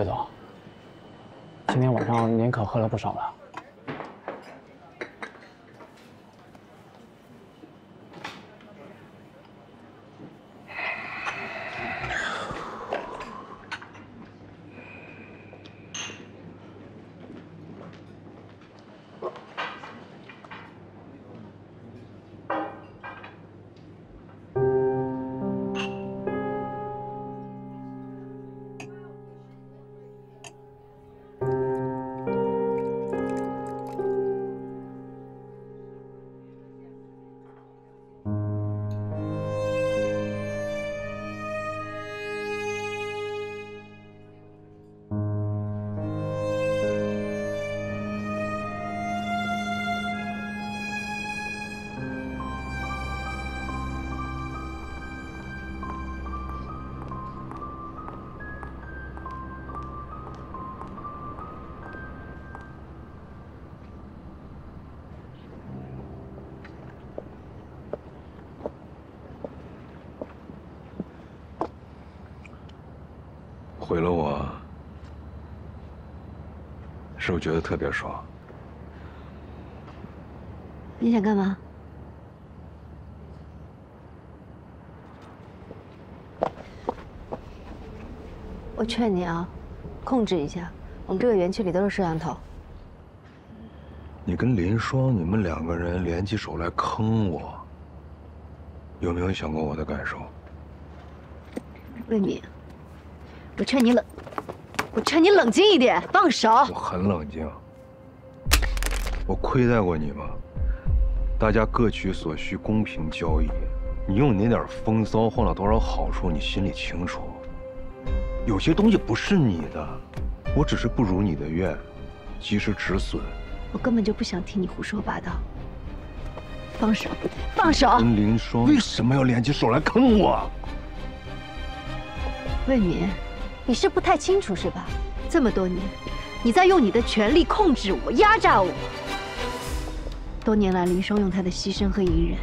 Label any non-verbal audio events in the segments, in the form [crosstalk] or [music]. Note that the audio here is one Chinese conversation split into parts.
魏总，今天晚上您可喝了不少了。毁了我，是不是觉得特别爽？你想干嘛？我劝你啊，控制一下。我们这个园区里都是摄像头。你跟林双，你们两个人联起手来坑我，有没有想过我的感受？魏敏，我劝你冷，我劝你冷静一点，放手。我很冷静。我亏待过你吗？大家各取所需，公平交易。你用你那点风骚换了多少好处，你心里清楚。有些东西不是你的，我只是不如你的愿，及时止损。我根本就不想听你胡说八道。放手，放手！跟林双为什么要联起手来坑我？魏敏，你是不太清楚是吧？这么多年，你在用你的权力控制我、压榨我。多年来，林双用他的牺牲和隐忍，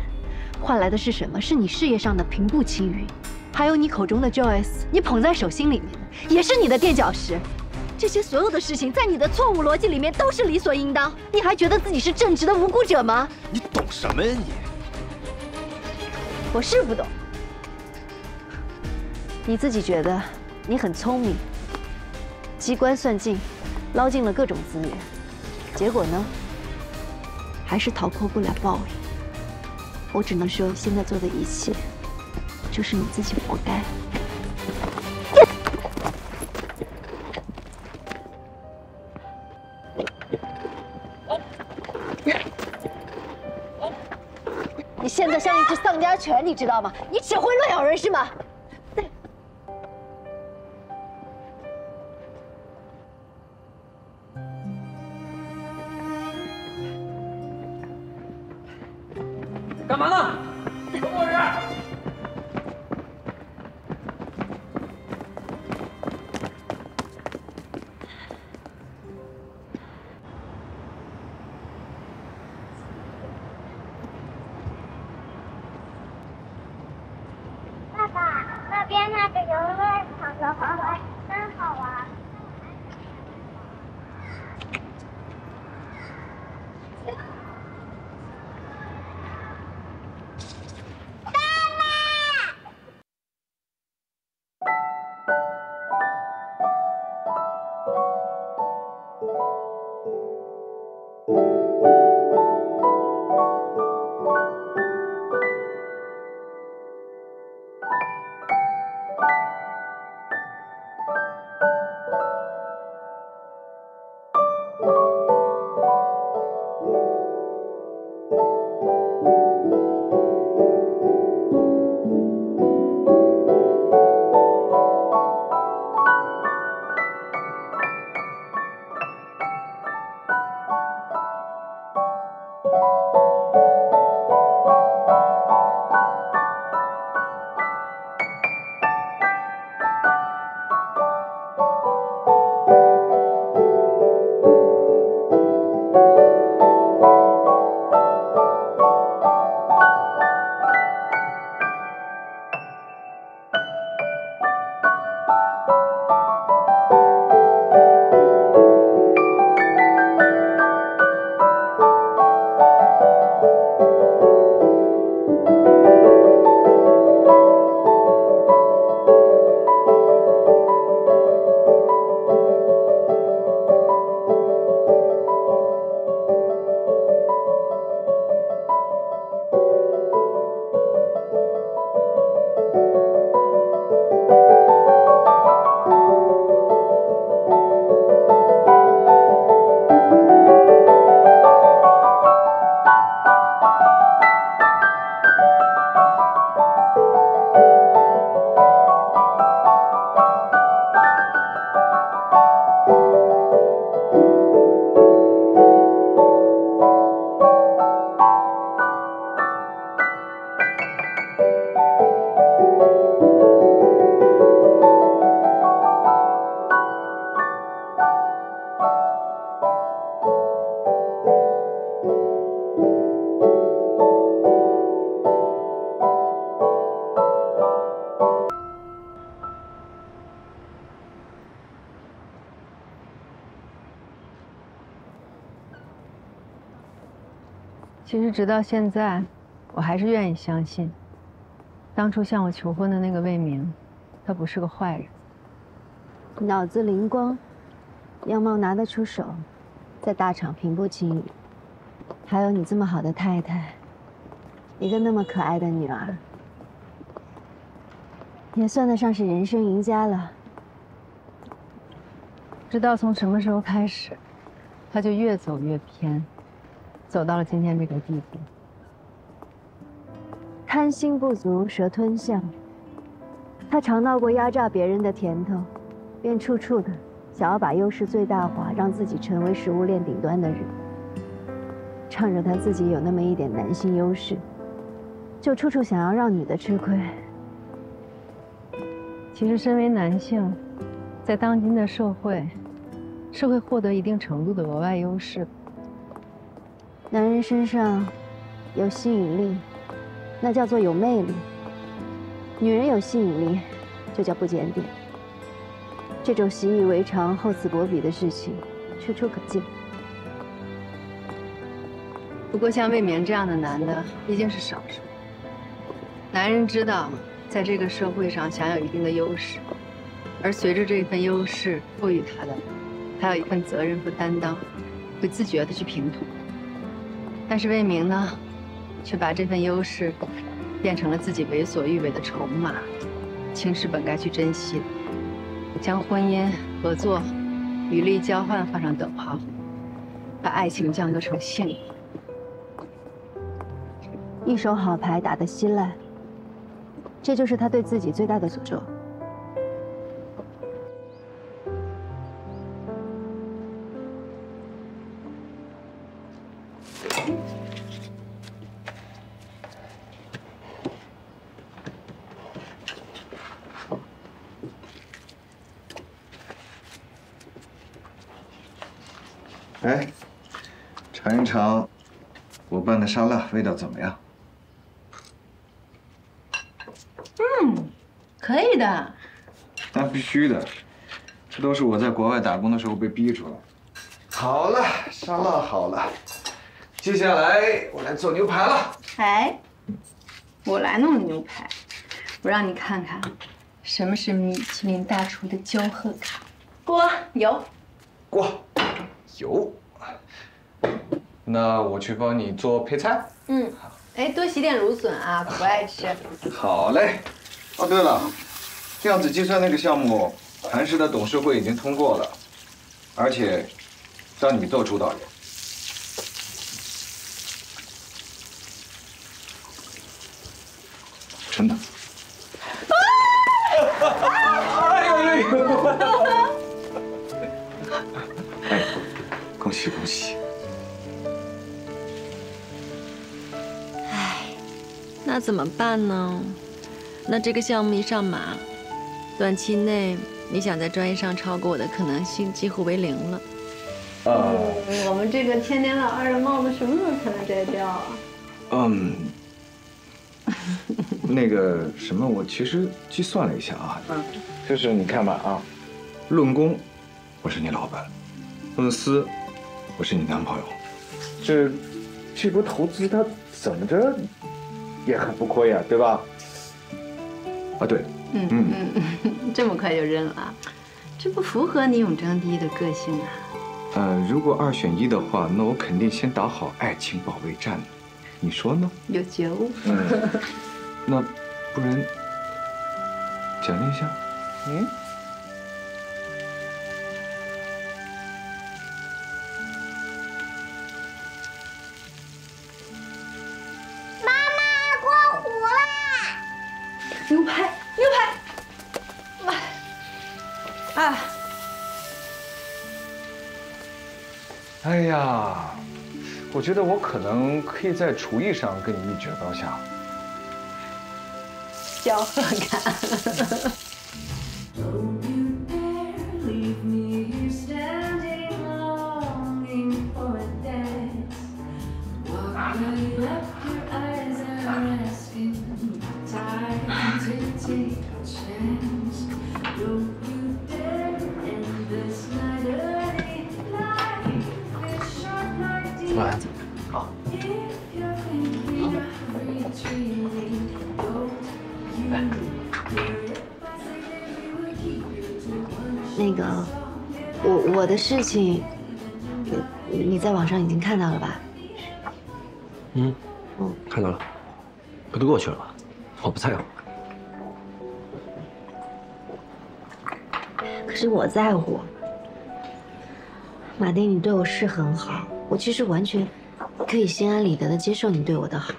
换来的是什么？是你事业上的平步青云，还有你口中的 Joyce，你捧在手心里面的，也是你的垫脚石。这些所有的事情，在你的错误逻辑里面都是理所应当。你还觉得自己是正直的无辜者吗？你懂什么呀你？我是不懂。你自己觉得你很聪明，机关算尽，捞尽了各种资源，结果呢，还是逃脱不了报应。我只能说，现在做的一切，就是你自己活该。你现在像一只丧家犬，你知道吗？你只会乱咬人是吗？其实直到现在，我还是愿意相信，当初向我求婚的那个魏明，他不是个坏人。脑子灵光，样貌拿得出手，在大厂平步青云，还有你这么好的太太，一个那么可爱的女儿，也算得上是人生赢家了。不知道从什么时候开始，他就越走越偏，走到了今天这个地步。贪心不足蛇吞象，他尝到过压榨别人的甜头。便处处的想要把优势最大化，让自己成为食物链顶端的人，仗着他自己有那么一点男性优势，就处处想要让女的吃亏。其实，身为男性，在当今的社会，是会获得一定程度的额外优势。男人身上有吸引力，那叫做有魅力；女人有吸引力，就叫不检点。这种习以为常、厚此薄彼的事情，处处可见。不过，像魏明这样的男的毕竟是少数。男人知道，在这个社会上享有一定的优势，而随着这份优势赋予他的，还有一份责任和担当，会自觉的去平衡。但是魏明呢，却把这份优势变成了自己为所欲为的筹码，青石本该去珍惜的。将婚姻、合作、与利交换画上等号，把爱情降格成性。一手好牌打得稀烂，这就是他对自己最大的诅咒。的沙拉，味道怎么样？嗯，可以的。那必须的，这都是我在国外打工的时候被逼出来。好了，沙拉好了，接下来我来做牛排了。哎，我来弄牛排，我让你看看什么是米其林大厨的焦贺卡。锅油，锅。有，那我去帮你做配菜。嗯，哎，多洗点芦笋啊，不爱吃。好嘞。哦，对了，量子计算那个项目，韩氏的董事会已经通过了，而且让你做主导人。真的。哎呦！恭喜恭喜！那怎么办呢？那这个项目一上马，短期内你想在专业上超过我的可能性几乎为零了。呃，我们这个千年老二的帽子什么时候才能摘掉啊？嗯，[laughs] 那个什么，我其实计算了一下啊，嗯就是你看吧啊，论功，我是你老板；论私。我是你男朋友，这这波投资它怎么着也很不亏呀，对吧？啊，对，嗯嗯嗯，这么快就认了，这不符合你永争第一的个性啊。呃，如果二选一的话，那我肯定先打好爱情保卫战，你说呢？有觉悟。嗯，[laughs] 那不然奖励一下？嗯。我觉得我可能可以在厨艺上跟你一决高下。骄贺感。我我的事情，你你在网上已经看到了吧？嗯，嗯，看到了，不都过去了吗？我不在乎。可是我在乎。马丁，你对我是很好，我其实完全可以心安理得的接受你对我的好。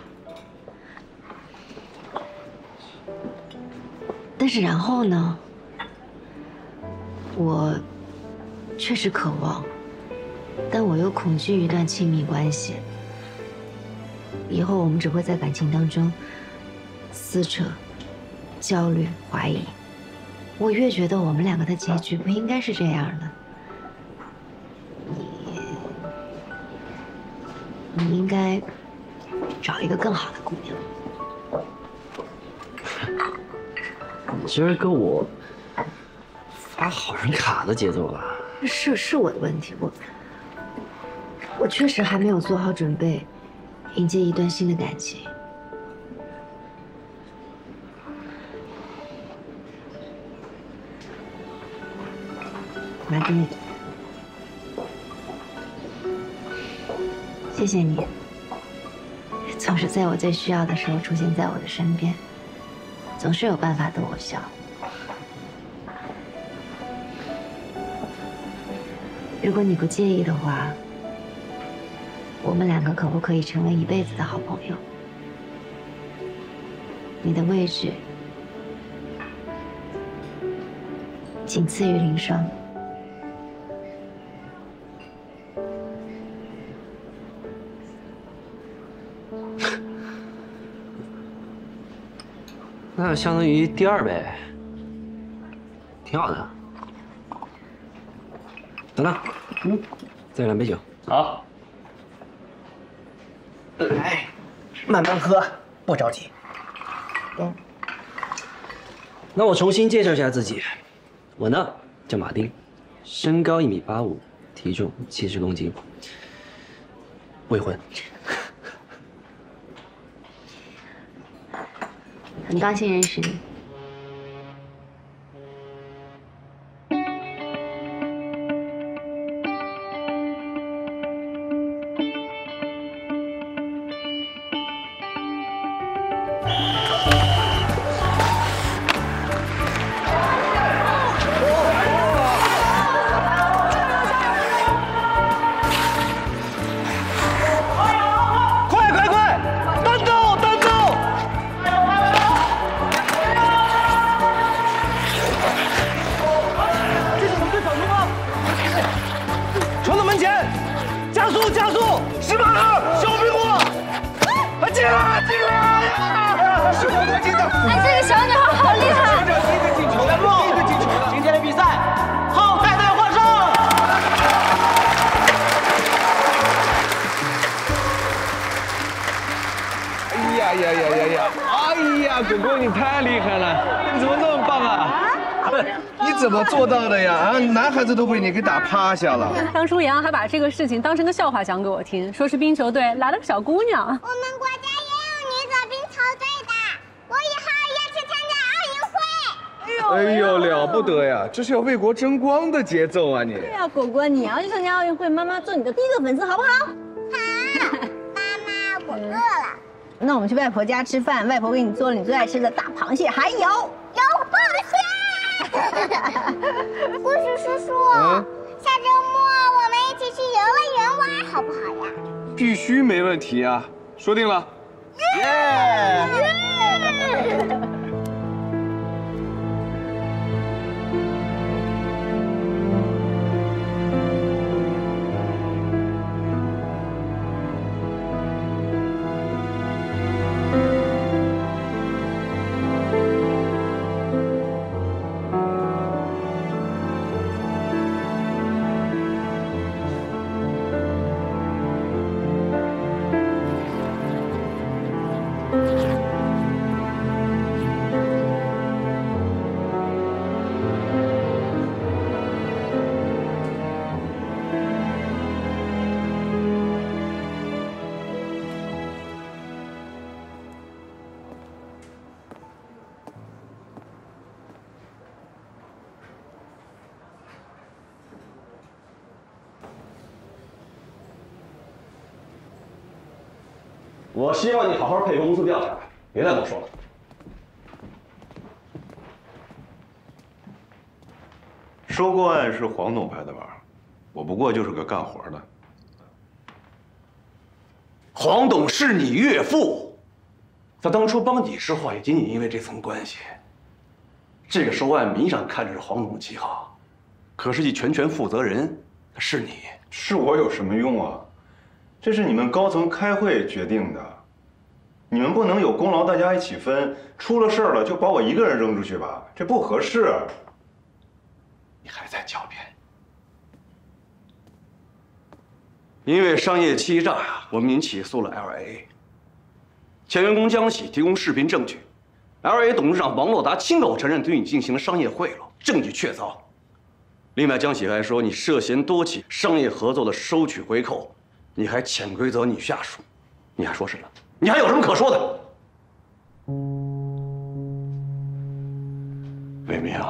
但是然后呢？我确实渴望，但我又恐惧一段亲密关系。以后我们只会在感情当中撕扯、焦虑、怀疑。我越觉得我们两个的结局不应该是这样的。你，你应该找一个更好的姑娘。你这是跟我发好人卡的节奏吧？是是我的问题，我我确实还没有做好准备，迎接一段新的感情。马丁，谢谢你，总是在我最需要的时候出现在我的身边，总是有办法逗我笑。如果你不介意的话，我们两个可不可以成为一辈子的好朋友？你的位置仅次于林霜。[laughs] 那相当于第二呗，挺好的。等等，嗯，再来两杯酒。好，来，慢慢喝，不着急。那我重新介绍一下自己，我呢叫马丁，身高一米八五，体重七十公斤，未婚。[laughs] 很高兴认识你。快哎，这个小女孩好厉害！第一个进球的，第一个进球的。今天的比赛，好菜菜获胜。哎呀呀呀呀呀！哎呀，果果你太厉害了，你怎么那么棒啊？你怎么做到的呀？啊，男孩子都被你给打趴下了。当初杨还把这个事情当成个笑话讲给我听，说是冰球队来了个小姑娘。我们国家也有女子冰球队的，我以后要去参加奥运会。哎呦，了不得呀！这是要为国争光的节奏啊你！对呀，果果，你要去参加奥运会，妈妈做你的第一个粉丝，好不好？好，妈妈，我饿了。那我们去外婆家吃饭，外婆给你做了你最爱吃的大螃蟹，还有有螃蟹。故事 [laughs] 叔叔，嗯下周末我们一起去游乐园玩，好不好呀？必须没问题啊！说定了。我希望你好好配合公司调查，别再跟我说了。收购案是黄总拍的板？我不过就是个干活的。黄董是你岳父，他当初帮你说话也仅仅因为这层关系。这个收案名义上看着是黄董的旗号，可实际全权负责人是你。是我有什么用啊？这是你们高层开会决定的，你们不能有功劳大家一起分，出了事儿了就把我一个人扔出去吧？这不合适。你还在狡辩？因为商业欺诈呀，我们已经起诉了 L.A。前员工江喜提供视频证据，L.A 董事长王洛达亲口承认对你进行了商业贿赂，证据确凿。另外，江喜还说你涉嫌多起商业合作的收取回扣，你还潜规则女下属，你还说什么？你还有什么可说的？魏明，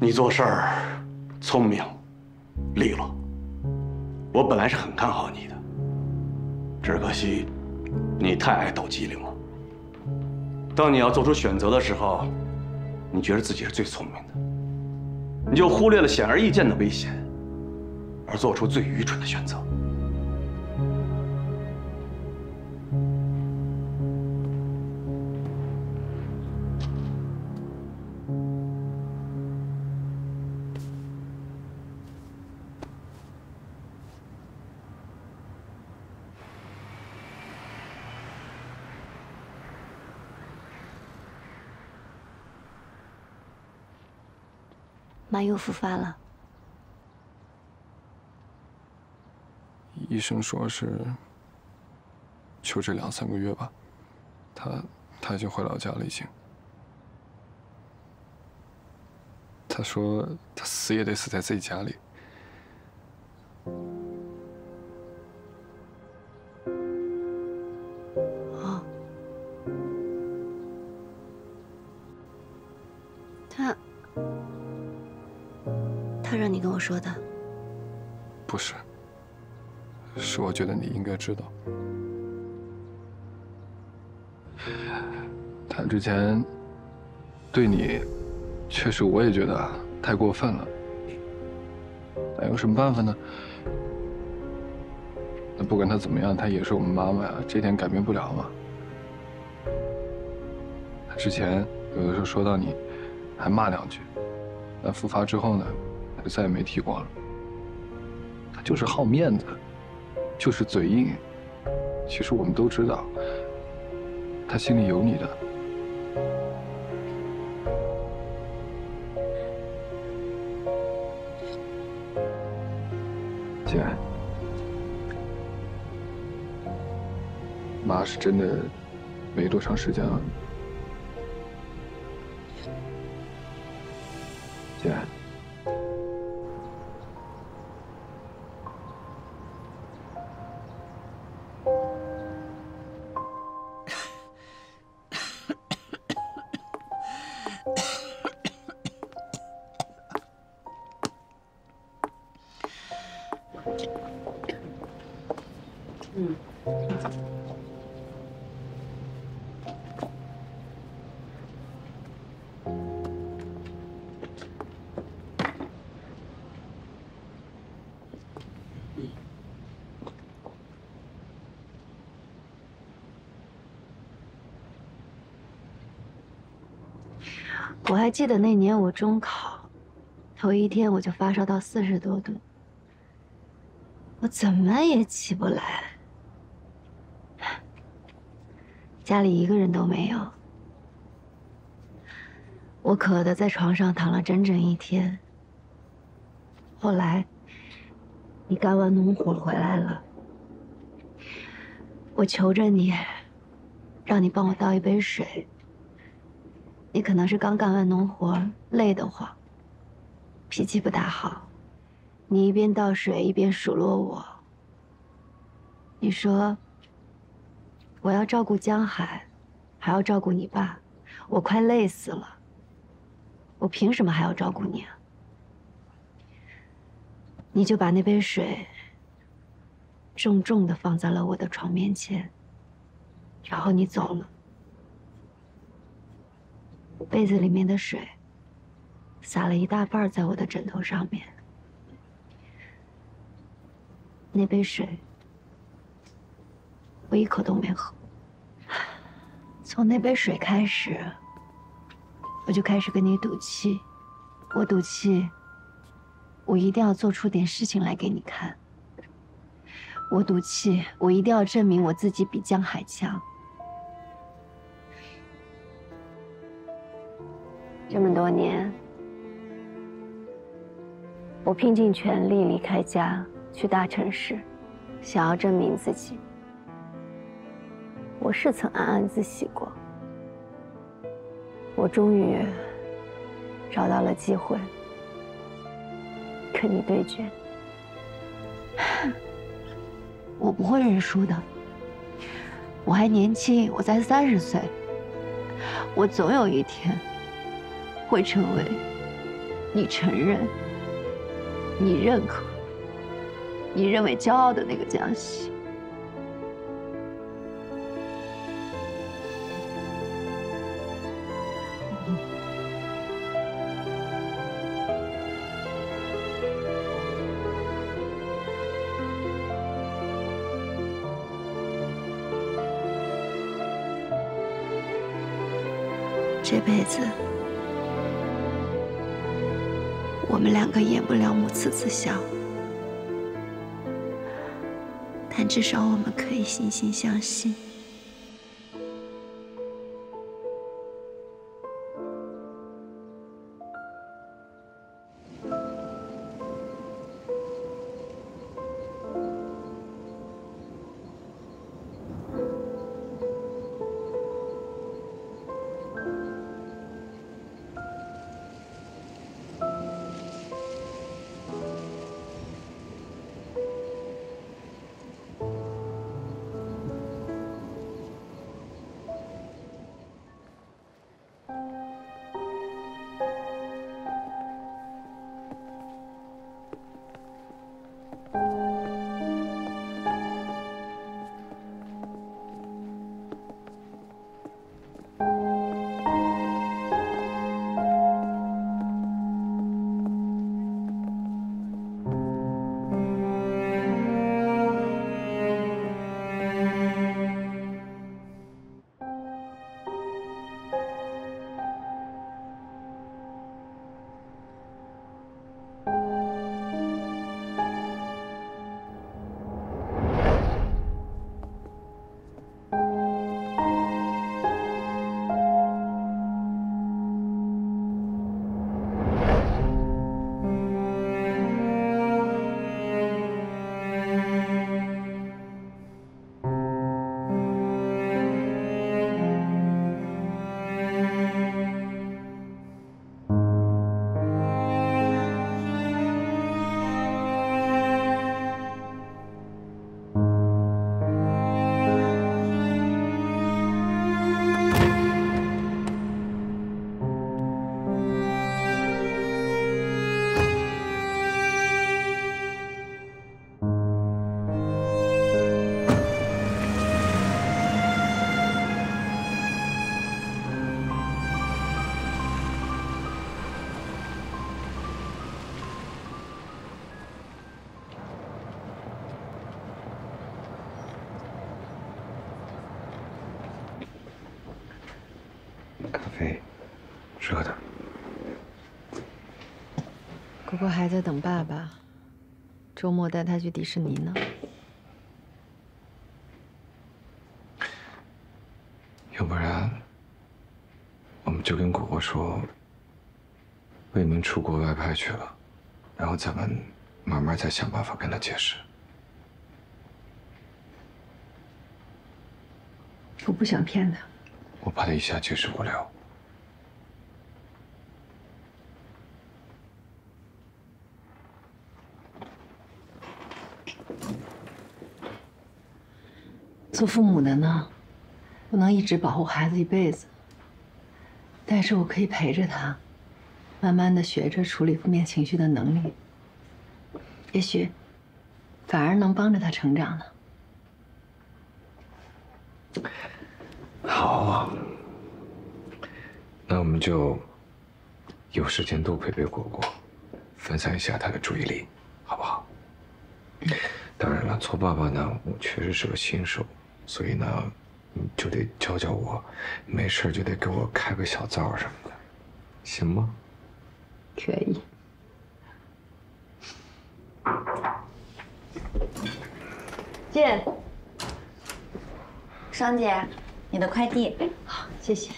你做事儿聪明、利落。我本来是很看好你的，只可惜你太爱斗机灵了。当你要做出选择的时候，你觉得自己是最聪明的，你就忽略了显而易见的危险，而做出最愚蠢的选择。又复发了，医生说是就这两三个月吧。他他已经回老家了，已经。他说他死也得死在自己家里。知道。他之前对你，确实我也觉得太过分了。那有什么办法呢？那不管他怎么样，他也是我们妈妈呀，这点改变不了嘛。他之前有的时候说到你，还骂两句，但复发之后呢，他就再也没提过了。他就是好面子，就是嘴硬。其实我们都知道，他心里有你的。姐，妈是真的没多长时间了。我还记得那年我中考，头一天我就发烧到四十多度，我怎么也起不来，家里一个人都没有，我渴的在床上躺了整整一天。后来，你干完农活回来了，我求着你，让你帮我倒一杯水。你可能是刚干完农活，累得慌，脾气不大好。你一边倒水一边数落我。你说我要照顾江海，还要照顾你爸，我快累死了。我凭什么还要照顾你啊？你就把那杯水重重的放在了我的床面前，然后你走了。被子里面的水洒了一大半在我的枕头上面，那杯水我一口都没喝。从那杯水开始，我就开始跟你赌气，我赌气，我一定要做出点事情来给你看。我赌气，我一定要证明我自己比江海强。这么多年，我拼尽全力离开家，去大城市，想要证明自己。我是曾暗暗自喜过，我终于找到了机会跟你对决。[laughs] 我不会认输的。我还年轻，我才三十岁。我总有一天会成为你承认、你认可、你认为骄傲的那个江西。这辈子，我们两个演不了母慈子孝，但至少我们可以心心相惜。还在等爸爸，周末带他去迪士尼呢。要不然，我们就跟果果说，魏明出国外派去了，然后咱们慢慢再想办法跟他解释。我不想骗他。我怕他一下解释不了。做父母的呢，不能一直保护孩子一辈子。但是我可以陪着他，慢慢的学着处理负面情绪的能力。也许，反而能帮着他成长呢。好，那我们就有时间多陪陪果果，分散一下他的注意力，好不好？当然了，做爸爸呢，我确实是个新手，所以呢，你就得教教我，没事就得给我开个小灶什么的，行吗？可以。进。双姐，你的快递。好，谢谢。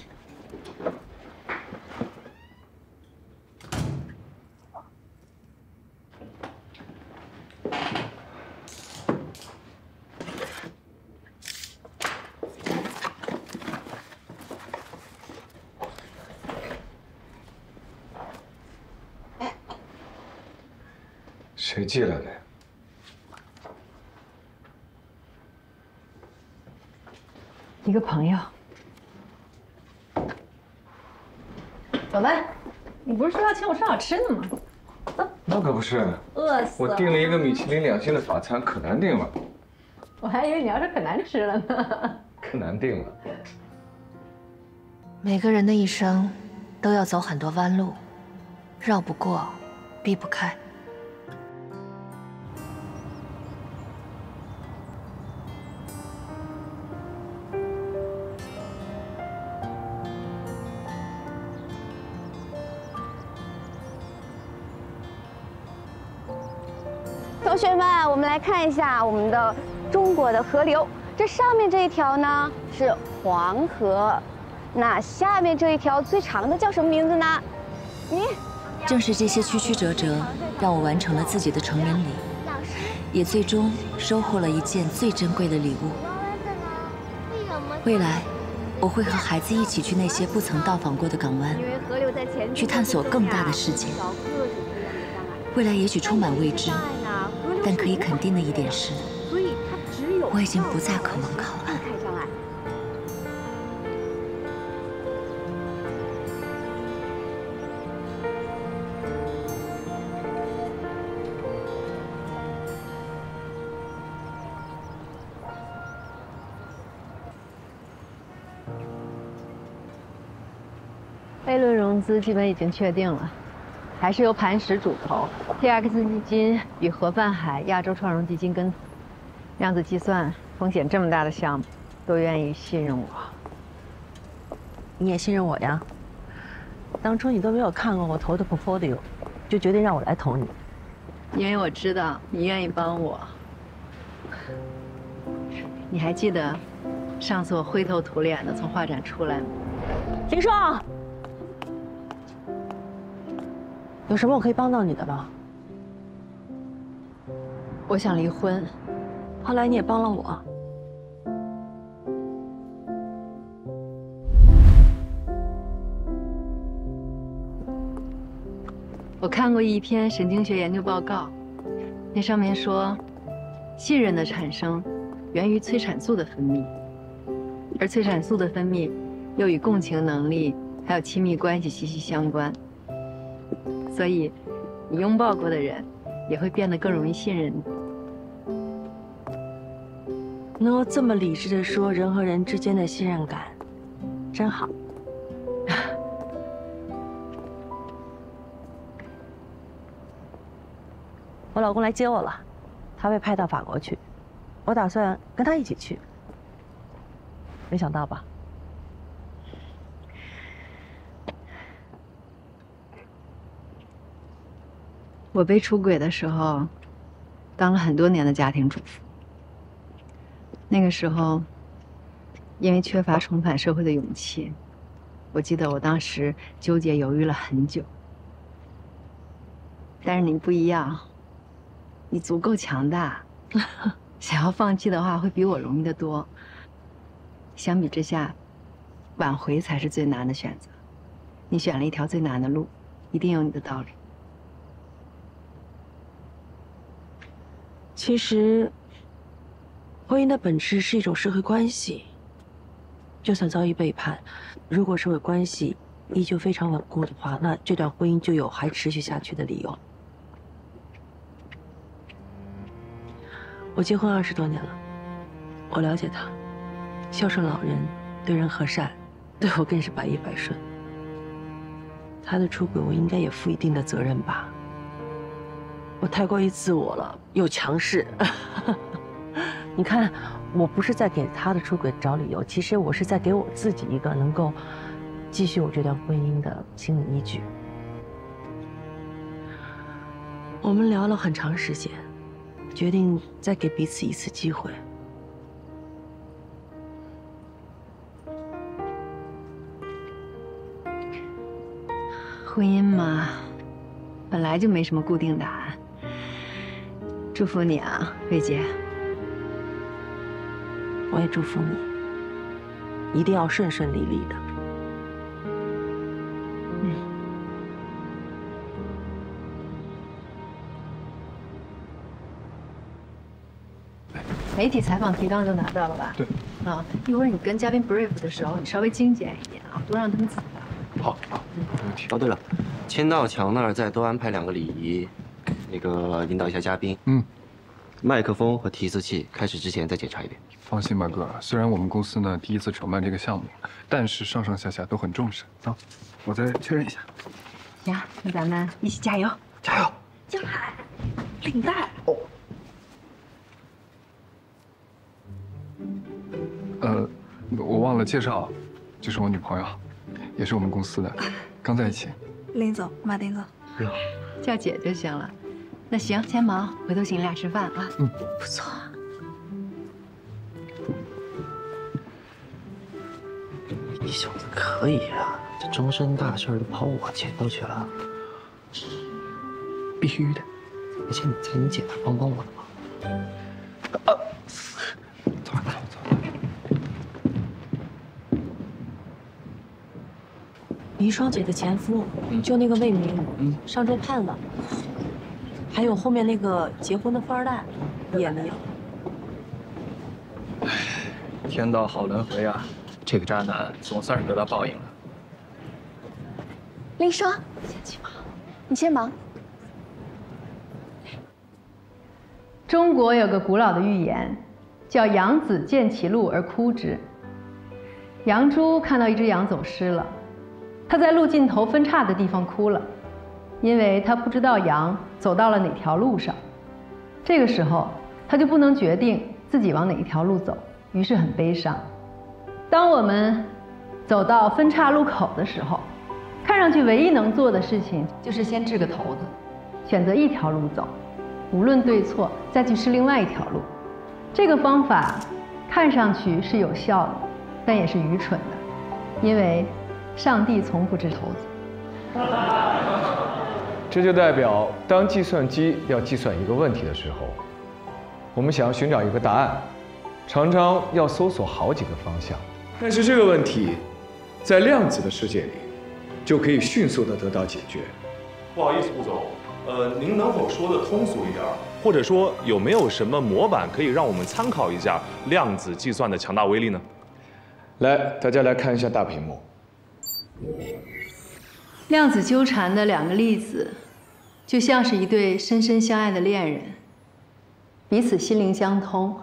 谁寄来的？一个朋友。走吧，你不是说要请我吃好吃的吗？那可不是，饿死了！我订了一个米其林两星的法餐，可难订了，我还以为你要是可难吃了呢。可难订了。每个人的一生都要走很多弯路，绕不过，避不开。看一下我们的中国的河流。这上面这一条呢是黄河，那下面这一条最长的叫什么名字呢？你正是这些曲曲折折，让我完成了自己的成人礼，也最终收获了一件最珍贵的礼物。未来，我会和孩子一起去那些不曾到访过的港湾，去探索更大的世界。未来也许充满未知。但可以肯定的一点是，我已经不再渴望靠岸。A 轮融资基本已经确定了。还是由磐石主投，TX 基金与盒饭海亚洲创融基金跟，量子计算风险这么大的项目，都愿意信任我。你也信任我呀？当初你都没有看过我投的 portfolio，就决定让我来投你。因为我知道你愿意帮我。你还记得上次我灰头土脸的从画展出来吗？林双。有什么我可以帮到你的吗？我想离婚，后来你也帮了我。我看过一篇神经学研究报告，那上面说，信任的产生源于催产素的分泌，而催产素的分泌又与共情能力还有亲密关系息息相关。所以，你拥抱过的人，也会变得更容易信任你。能够这么理智的说人和人之间的信任感，真好。[laughs] 我老公来接我了，他被派到法国去，我打算跟他一起去。没想到吧？我被出轨的时候，当了很多年的家庭主妇。那个时候，因为缺乏重返社会的勇气，我记得我当时纠结犹豫了很久。但是你不一样，你足够强大，想要放弃的话会比我容易得多。相比之下，挽回才是最难的选择。你选了一条最难的路，一定有你的道理。其实，婚姻的本质是一种社会关系。就算遭遇背叛，如果社会关系依旧非常稳固的话，那这段婚姻就有还持续下去的理由。我结婚二十多年了，我了解他，孝顺老人，对人和善，对我更是百依百顺。他的出轨，我应该也负一定的责任吧？我太过于自我了，又强势。[laughs] 你看，我不是在给他的出轨找理由，其实我是在给我自己一个能够继续我这段婚姻的心理依据。我们聊了很长时间，决定再给彼此一次机会。婚姻嘛，本来就没什么固定答案。祝福你啊，薇姐。我也祝福你，一定要顺顺利利的。嗯。媒体采访提纲都拿到了吧？对。啊，一会儿你跟嘉宾 brief 的时候，你稍微精简一点啊，多让他们自己聊。好，好，没问题。哦，对了，签到墙那儿再多安排两个礼仪，那个引导一下嘉宾。嗯。麦克风和提词器开始之前再检查一遍。放心吧，哥。虽然我们公司呢第一次承办这个项目，但是上上下下都很重视走。我再确认一下。行，那咱们一起加油！加油！江海，领带。哦。呃，我忘了介绍，这是我女朋友，也是我们公司的，刚在一起。[laughs] 林总，马丁总。你好。叫姐就行了。那行，先忙，回头请你俩吃饭啊。嗯，不错。你小子可以啊，这终身大事都跑我前头去了。必须的，而且你在你姐那帮帮我的忙。啊，走走走。黎双姐的前夫，就那个魏明，上周判了。还有后面那个结婚的富二代，也离了。唉，天道好轮回啊！这个渣男总算是得到报应了。林双，先去忙，你先忙。中国有个古老的寓言，叫“杨子见其鹿而哭之”。杨朱看到一只羊走失了，他在路尽头分叉的地方哭了。因为他不知道羊走到了哪条路上，这个时候他就不能决定自己往哪一条路走，于是很悲伤。当我们走到分岔路口的时候，看上去唯一能做的事情就是先掷个骰子，选择一条路走，无论对错，再去试另外一条路。这个方法看上去是有效的，但也是愚蠢的，因为上帝从不掷骰子。这就代表，当计算机要计算一个问题的时候，我们想要寻找一个答案，常常要搜索好几个方向。但是这个问题，在量子的世界里，就可以迅速的得到解决。不好意思，顾总，呃，您能否说的通俗一点，或者说有没有什么模板可以让我们参考一下量子计算的强大威力呢？来，大家来看一下大屏幕。量子纠缠的两个粒子，就像是一对深深相爱的恋人，彼此心灵相通，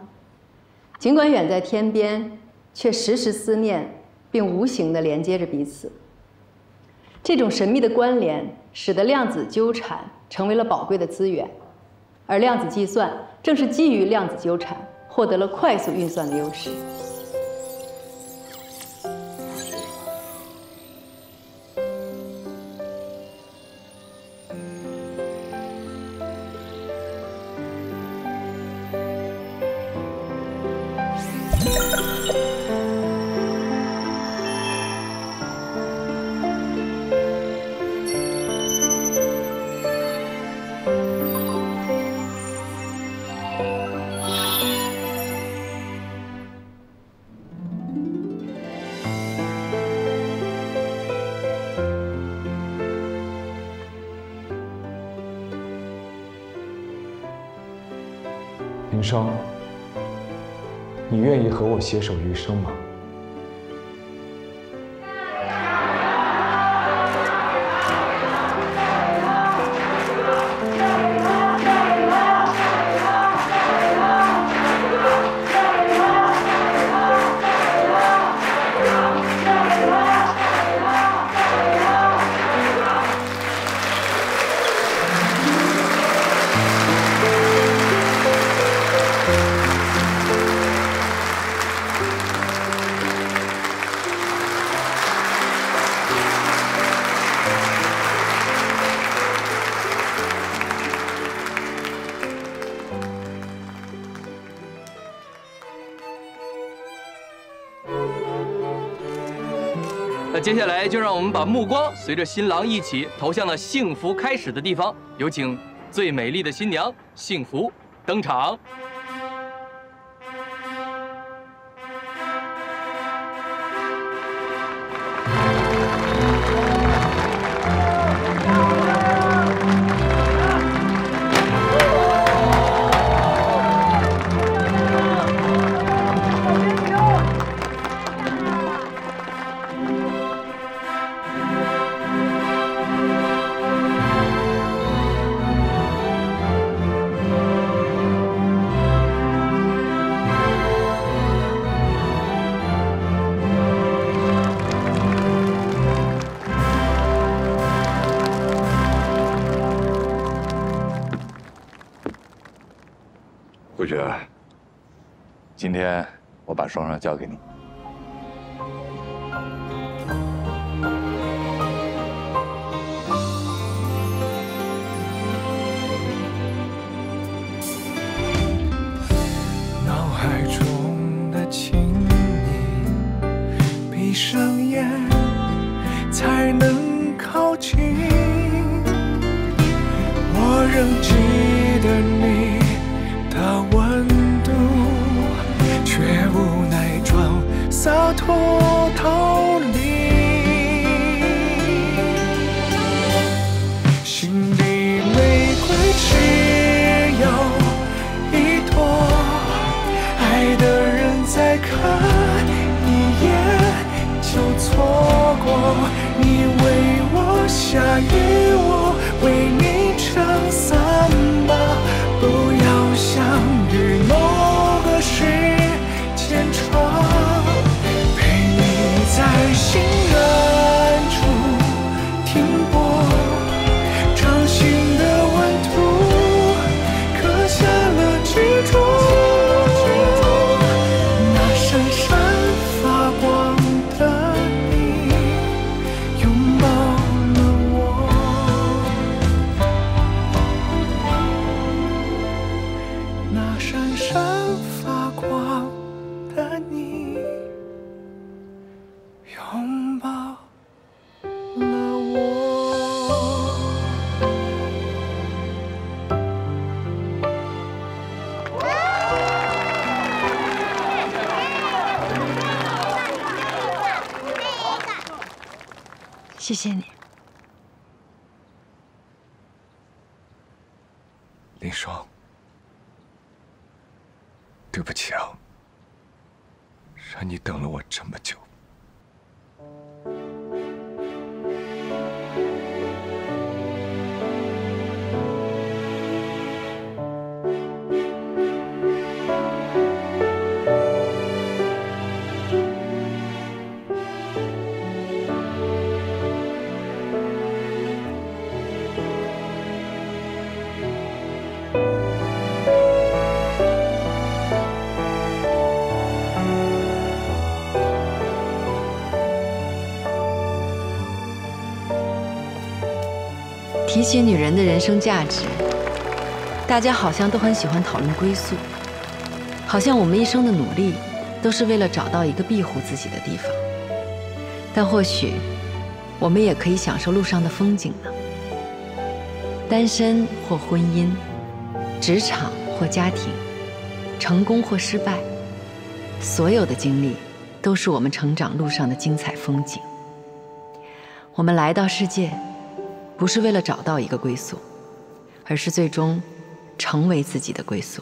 尽管远在天边，却时时思念，并无形地连接着彼此。这种神秘的关联，使得量子纠缠成为了宝贵的资源，而量子计算正是基于量子纠缠，获得了快速运算的优势。云生，你愿意和我携手余生吗？接下来就让我们把目光随着新郎一起投向了幸福开始的地方，有请最美丽的新娘幸福登场。双双交给你。下雨，对不起啊，让你等了我这么久。提起女人的人生价值，大家好像都很喜欢讨论归宿，好像我们一生的努力都是为了找到一个庇护自己的地方。但或许，我们也可以享受路上的风景呢。单身或婚姻，职场或家庭，成功或失败，所有的经历都是我们成长路上的精彩风景。我们来到世界。不是为了找到一个归宿，而是最终成为自己的归宿。